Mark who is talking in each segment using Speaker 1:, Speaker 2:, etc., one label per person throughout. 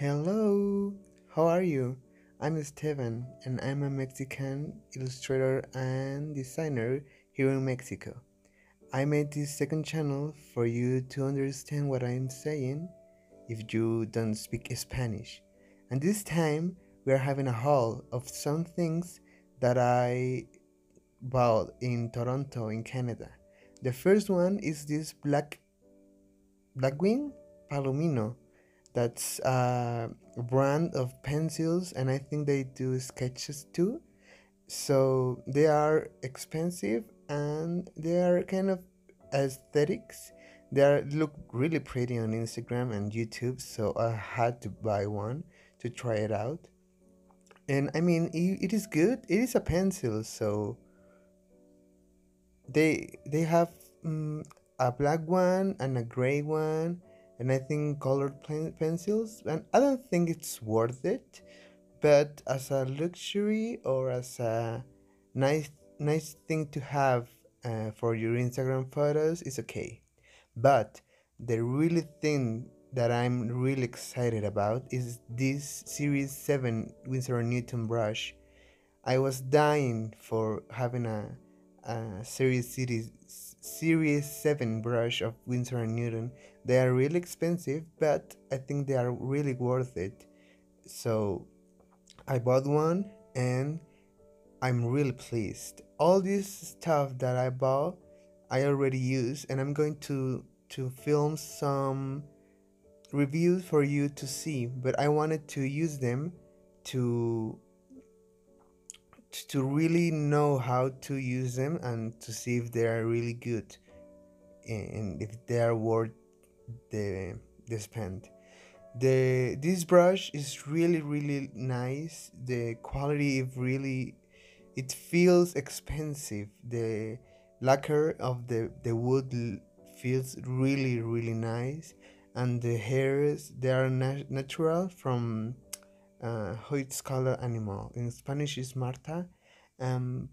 Speaker 1: Hello, how are you? I'm Esteban and I'm a Mexican illustrator and designer here in Mexico. I made this second channel for you to understand what I'm saying if you don't speak Spanish. And this time we are having a haul of some things that I bought in Toronto in Canada. The first one is this black Blackwing Palomino that's a brand of pencils and i think they do sketches too. So they are expensive and they are kind of aesthetics. They are, look really pretty on instagram and youtube so i had to buy one to try it out. And i mean it, it is good. It is a pencil so they they have um, a black one and a gray one and I think colored pen- pencils. And I don't think it's worth it, but as a luxury or as a nice nice thing to have uh, for your Instagram photos, it's okay. But the really thing that I'm really excited about is this Series 7 Winsor & Newton brush. I was dying for having a, a Series Series Series 7 brush of Winsor & Newton. They are really expensive, but I think they are really worth it. So I bought one and I'm really pleased. All this stuff that I bought, I already use and I'm going to to film some reviews for you to see, but I wanted to use them to to really know how to use them and to see if they are really good and if they are worth the the spend. The this brush is really really nice. The quality is really it feels expensive. The lacquer of the the wood feels really really nice. And the hairs they are na- natural from uh, how animal. In Spanish is Marta. Um,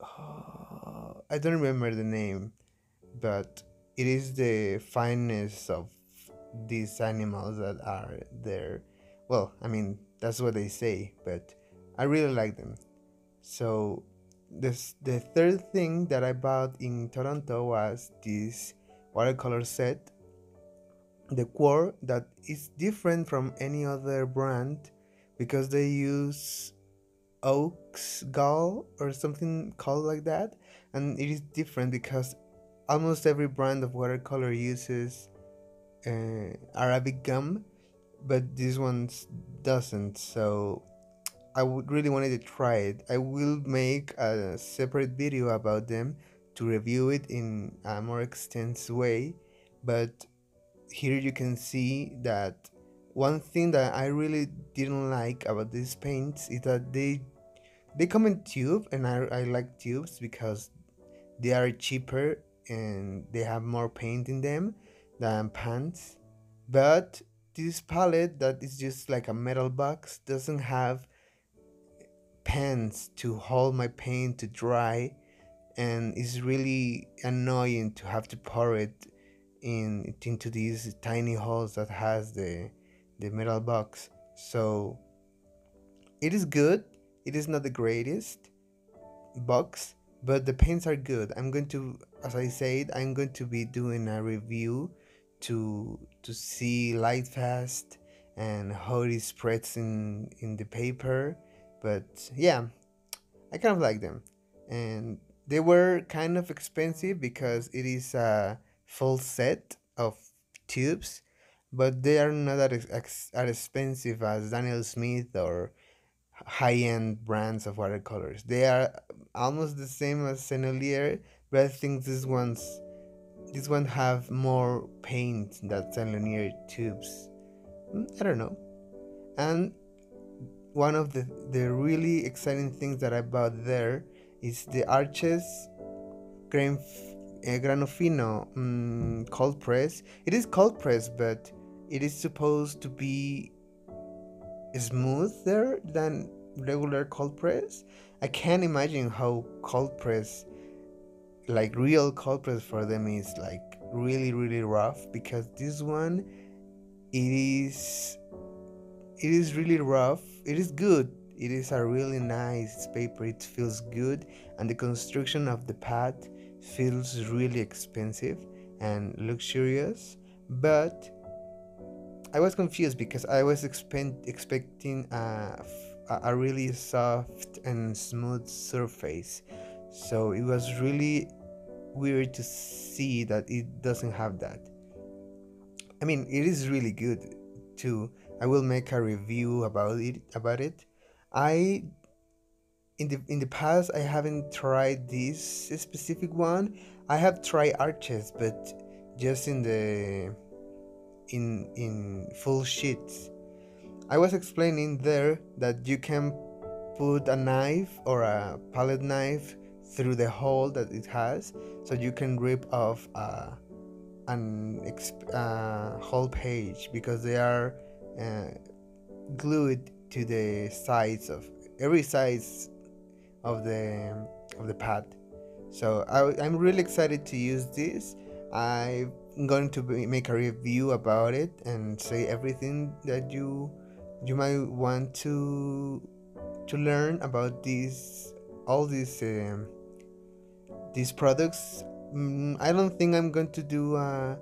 Speaker 1: oh, I don't remember the name, but it is the fineness of these animals that are there. Well, I mean that's what they say, but I really like them. So this the third thing that I bought in Toronto was this watercolor set. The Qor that is different from any other brand because they use Aquazol or something called like that. And it is different because almost every brand of watercolor uses uh, arabic gum but this one doesn't. So i would really wanted to try it. I will make a separate video about them to review it in a more extensive way but here you can see that one thing that I really didn't like about these paints is that they they come in tube and I, I like tubes because they are cheaper and they have more paint in them than pans but this palette that is just like a metal box doesn't have pens to hold my paint to dry and it's really annoying to have to pour it in into these tiny holes that has the the metal box. So it is good. It is not the greatest box, but the paints are good. I'm going to, as I said, I'm going to be doing a review to to see light fast and how it spreads in in the paper. But yeah, I kind of like them, and they were kind of expensive because it is a full set of tubes but they are not as, expensive as Daniel Smith or high-end brands of watercolors. They are almost the same as Sennelier, but I think this one's this one have more paint than Sennelier tubes. Hmm, I don't know. And one of the the really exciting things that I bought there is the Arches Gran, eh, Grano Fino um, cold press. It is cold press, but it is supposed to be smoother than regular cold press. I can't imagine how cold press, like real cold press for them, is like really really rough because this one, it is it is really rough. It is good. It is a really nice paper. It feels good and the construction of the pad feels really expensive and luxurious but i was confused because i was expect- expecting a, a really soft and smooth surface. So it was really weird to see that it doesn't have that. I mean it is really good too. I will make a review about it about it. I in the in the past I haven't tried this specific one. I have tried arches, but just in the in in full sheets. I was explaining there that you can put a knife or a palette knife through the hole that it has, so you can rip off uh, an uh, whole page because they are uh, glued to the sides of every size of the of the pad so I, i'm really excited to use this i'm going to be, make a review about it and say everything that you you might want to to learn about these all these um, these products mm, i don't think i'm going to do a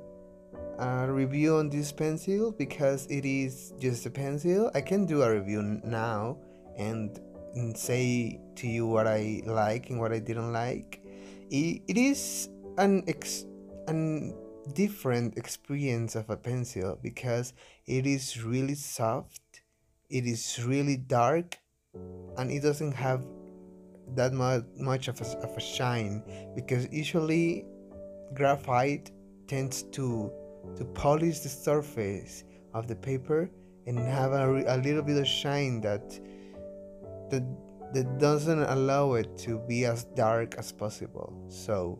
Speaker 1: a review on this pencil because it is just a pencil. I can do a review now and, and say to you what I like and what I didn't like. it, it is an ex an different experience of a pencil because it is really soft, it is really dark, and it doesn't have that much, of, a, of a shine because usually graphite tends to to polish the surface of the paper and have a, a little bit of shine that that that doesn't allow it to be as dark as possible. So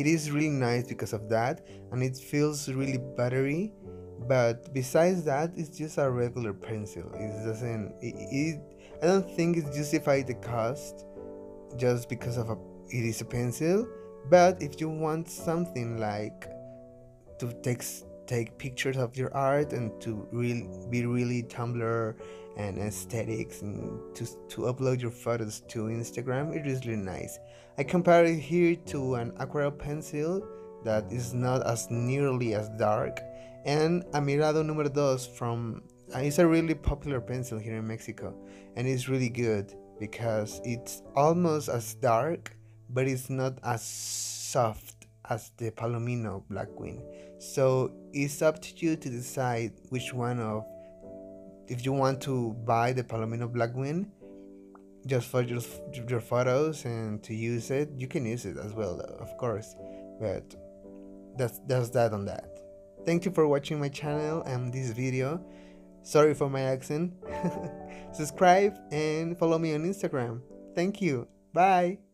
Speaker 1: it is really nice because of that and it feels really buttery. But besides that it's just a regular pencil. It doesn't it, it i don't think it justifies the cost just because of a it is a pencil. But if you want something like to take take pictures of your art and to really be really Tumblr and aesthetics and to, to upload your photos to Instagram it is really nice. I compare it here to an aquarelle pencil that is not as nearly as dark and a Mirado número dos from uh, it's a really popular pencil here in Mexico and it's really good because it's almost as dark but it's not as soft as the Palomino Blackwing. So it's up to you to decide which one of if you want to buy the Palomino Blackwing just for your, your photos and to use it, you can use it as well, of course. But that's that's that on that. Thank you for watching my channel and this video. Sorry for my accent. Subscribe and follow me on Instagram. Thank you. Bye.